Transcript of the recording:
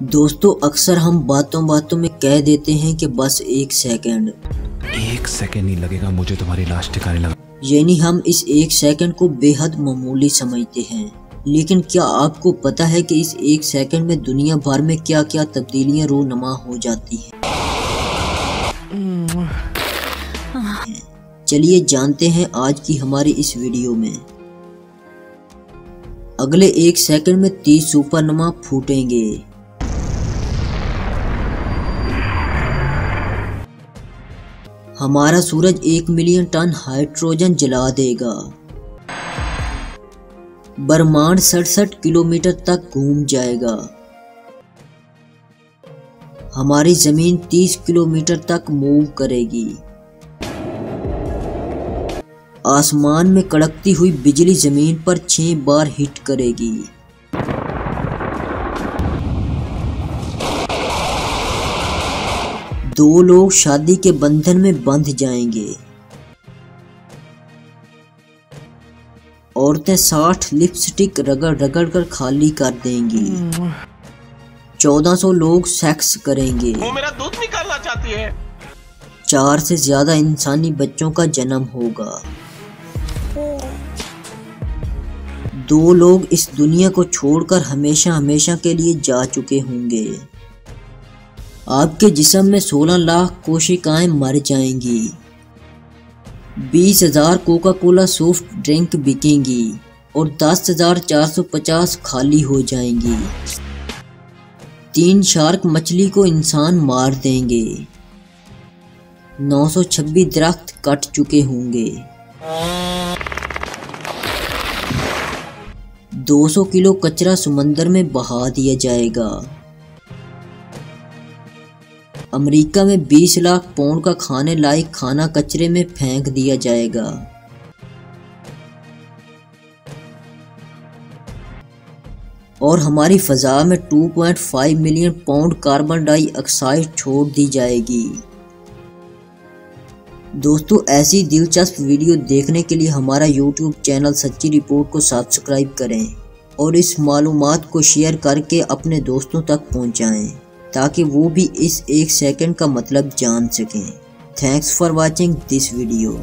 دوستو اکثر ہم باتوں باتوں میں کہہ دیتے ہیں کہ بس ایک سیکنڈ۔ ایک سیکنڈ نہیں لگے گا مجھے تمہاری لاش ٹھکانے لگا۔ یعنی ہم اس ایک سیکنڈ کو بے حد معمولی سمجھتے ہیں۔ لیکن کیا آپ کو پتا ہے کہ اس ایک سیکنڈ میں دنیا بھر میں کیا کیا تبدیلیاں رونما ہو جاتی ہیں؟ چلیے جانتے ہیں آج کی ہماری اس ویڈیو میں۔ اگلے ایک سیکنڈ میں تیس سپر نما پھوٹیں گے۔ ہمارا سورج ایک ملین ٹن ہائیڈروجن جلا دے گا۔ برمانڈ سڑسٹھ کلومیٹر تک گھوم جائے گا۔ ہماری زمین تیس کلومیٹر تک موو کرے گی۔ آسمان میں کڑکتی ہوئی بجلی زمین پر چھ بار ہٹ کرے گی۔ دو لوگ شادی کے بندھن میں بندھ جائیں گے۔ عورتیں ساٹھ لپسٹک رگڑ رگڑ کر خالی کر دیں گی۔ چودہ سو لوگ سیکس کریں گے۔ وہ میرا دودھ نکالنا چاہتی ہے چار سے زیادہ انسانی بچوں کا جنم ہوگا۔ دو لوگ اس دنیا کو چھوڑ کر ہمیشہ ہمیشہ کے لیے جا چکے ہوں گے۔ آپ کے جسم میں سولہ لاکھ کوشکائیں مر جائیں گی۔ بیس ہزار کوکا کولا سافٹ ڈرنک بکیں گی اور دس ہزار چار سو پچاس خالی ہو جائیں گی۔ تین شارک مچھلی کو انسان مار دیں گے۔ نو سو چھبیس درخت کٹ چکے ہوں گے۔ دو سو کلو کچرا سمندر میں بہا دیا جائے گا۔ امریکہ میں بیس لاکھ پاؤنڈ کا کھانے لائق کھانا کچرے میں پھینک دیا جائے گا۔ اور ہماری فضا میں 2.5 million pound carbon dioxide چھوڑ دی جائے گی۔ دوستو، ایسی دلچسپ ویڈیو دیکھنے کے لیے ہمارا یوٹیوب چینل سچی رپورٹ کو سبسکرائب کریں اور اس معلومات کو شیئر کر کے اپنے دوستوں تک پہنچائیں۔ تاکہ وہ بھی اس ایک سیکنڈ کا مطلب جان سکیں۔ Thanks for watching this video